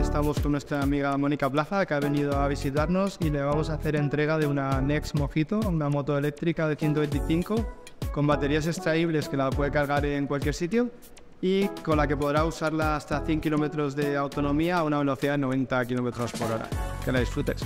Estamos con nuestra amiga Mónica Plaza, que ha venido a visitarnos y le vamos a hacer entrega de una Nex Mojito, una moto eléctrica de 125, con baterías extraíbles que la puede cargar en cualquier sitio y con la que podrá usarla hasta 100 kilómetros de autonomía a una velocidad de 90 kilómetros por hora. Que la disfrutes.